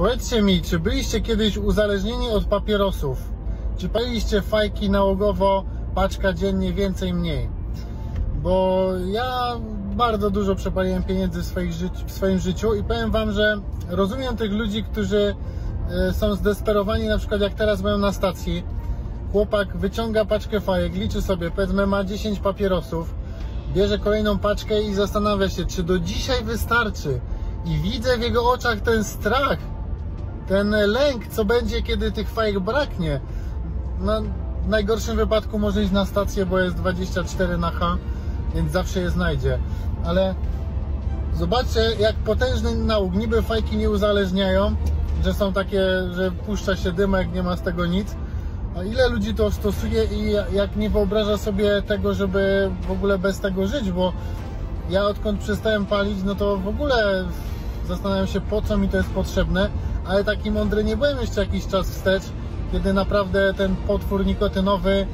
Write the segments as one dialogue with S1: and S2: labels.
S1: Powiedzcie mi, czy byliście kiedyś uzależnieni od papierosów? Czy paliliście fajki nałogowo, paczka dziennie, więcej, mniej? Bo ja bardzo dużo przepaliłem pieniędzy w, w swoim życiu i powiem Wam, że rozumiem tych ludzi, którzy y, są zdesperowani, na przykład jak teraz byłem na stacji. Chłopak wyciąga paczkę fajek, liczy sobie, powiedzmy ma 10 papierosów, bierze kolejną paczkę i zastanawia się, czy do dzisiaj wystarczy. I widzę w jego oczach ten strach, ten lęk, co będzie, kiedy tych fajek braknie. No, w najgorszym wypadku może iść na stację, bo jest 24 na H, więc zawsze je znajdzie. Ale zobaczcie, jak potężny nauk. Niby fajki nie uzależniają, że są takie, że puszcza się dymek, nie ma z tego nic. A ile ludzi to stosuje i jak nie wyobraża sobie tego, żeby w ogóle bez tego żyć, bo ja odkąd przestałem palić, no to w ogóle zastanawiam się po co mi to jest potrzebne, ale taki mądry nie byłem jeszcze jakiś czas wstecz, kiedy naprawdę ten potwór nikotynowy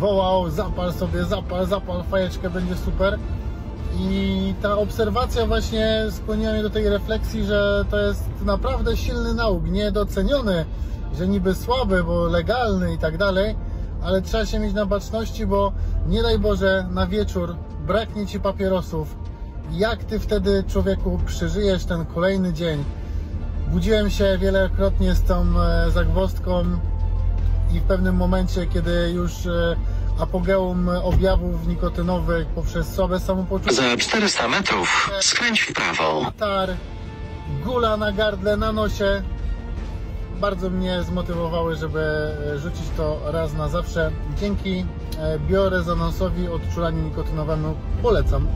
S1: wołał zapal sobie, zapal, zapal fajeczkę, będzie super. I ta obserwacja właśnie skłoniła mnie do tej refleksji, że to jest naprawdę silny nauk, niedoceniony, że niby słaby, bo legalny i tak dalej, ale trzeba się mieć na baczności, bo nie daj Boże na wieczór braknie Ci papierosów. Jak Ty wtedy, człowieku, przeżyjesz ten kolejny dzień? Budziłem się wielokrotnie z tą e, zagwozdką i w pewnym momencie, kiedy już e, apogeum objawów nikotynowych poprzez słabe samopoczucie,
S2: Za 400 metrów skręć w prawo.
S1: tar, gula na gardle, na nosie, bardzo mnie zmotywowały, żeby e, rzucić to raz na zawsze. Dzięki biorezonansowi odczulaniu nikotynowemu polecam.